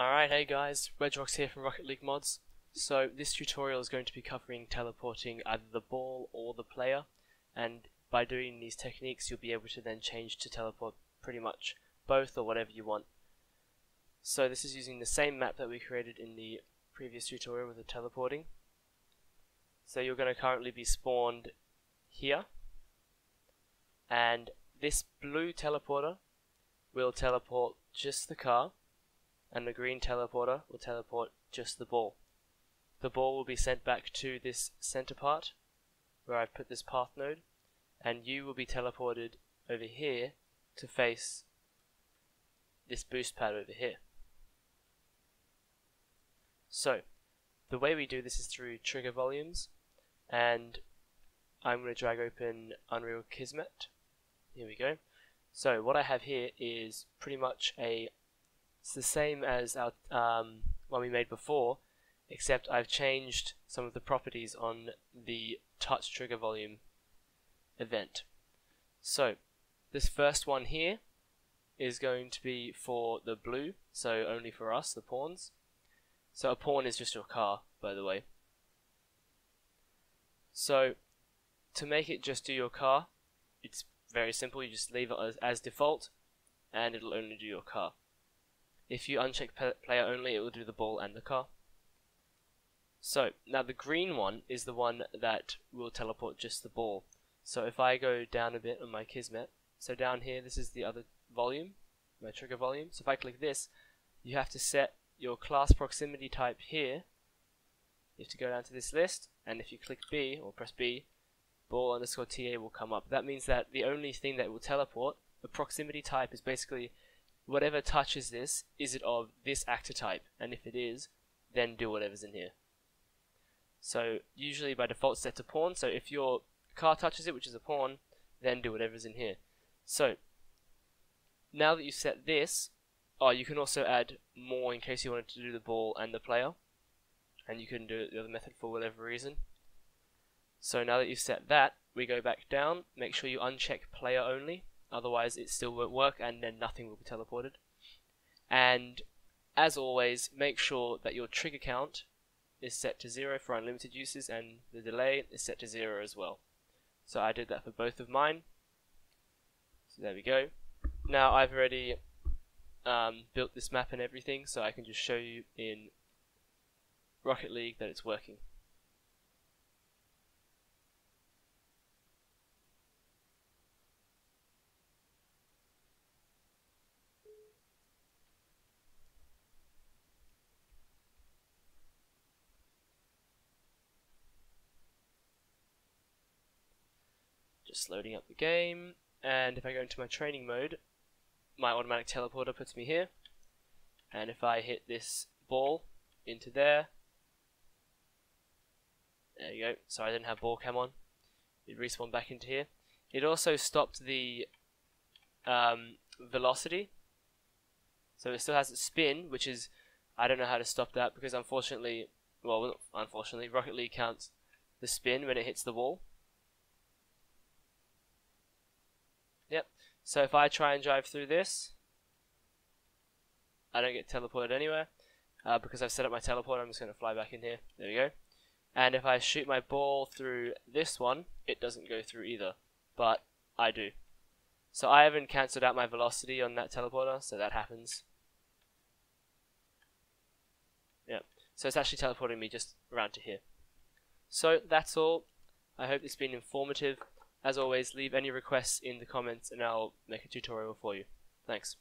Alright, hey guys, Wedgerox here from Rocket League Mods. So this tutorial is going to be covering teleporting either the ball or the player, and by doing these techniques you'll be able to then change to teleport pretty much both or whatever you want. So this is using the same map that we created in the previous tutorial with the teleporting. So you're going to currently be spawned here, and this blue teleporter will teleport just the car, and the green teleporter will teleport just the ball. The ball will be sent back to this center part where I've put this path node and you will be teleported over here to face this boost pad over here. So, the way we do this is through trigger volumes and I'm going to drag open Unreal Kismet. Here we go. So what I have here is pretty much a it's the same as our um, one we made before, except I've changed some of the properties on the touch trigger volume event. So, this first one here is going to be for the blue, so only for us, the pawns. So a pawn is just your car, by the way. So, to make it just do your car, it's very simple, you just leave it as, as default, and it'll only do your car. If you uncheck player only, it will do the ball and the car. So, now the green one is the one that will teleport just the ball. So if I go down a bit on my Kismet, so down here, this is the other volume, my trigger volume. So if I click this, you have to set your class proximity type here. You have to go down to this list, and if you click B, or press B, ball underscore TA will come up. That means that the only thing that will teleport, the proximity type is basically whatever touches this, is it of this actor type? And if it is, then do whatever's in here. So usually by default set to pawn, so if your car touches it, which is a pawn, then do whatever's in here. So now that you set this, oh, you can also add more in case you wanted to do the ball and the player. And you can do the other method for whatever reason. So now that you've set that, we go back down, make sure you uncheck player only, otherwise it still won't work and then nothing will be teleported. And as always, make sure that your trigger count is set to 0 for unlimited uses and the delay is set to 0 as well. So I did that for both of mine. So there we go. Now I've already um, built this map and everything, so I can just show you in Rocket League that it's working. Just loading up the game, and if I go into my training mode, my automatic teleporter puts me here, and if I hit this ball into there, there you go, sorry I didn't have ball cam on, it respawned back into here. It also stopped the um, velocity, so it still has a spin, which is, I don't know how to stop that, because unfortunately, well, unfortunately, Rocket League counts the spin when it hits the wall. Yep. So if I try and drive through this, I don't get teleported anywhere. Uh, because I've set up my teleport, I'm just going to fly back in here. There we go. And if I shoot my ball through this one, it doesn't go through either. But I do. So I haven't cancelled out my velocity on that teleporter, so that happens. Yep. So it's actually teleporting me just around to here. So that's all. I hope it's been informative. As always, leave any requests in the comments and I'll make a tutorial for you. Thanks.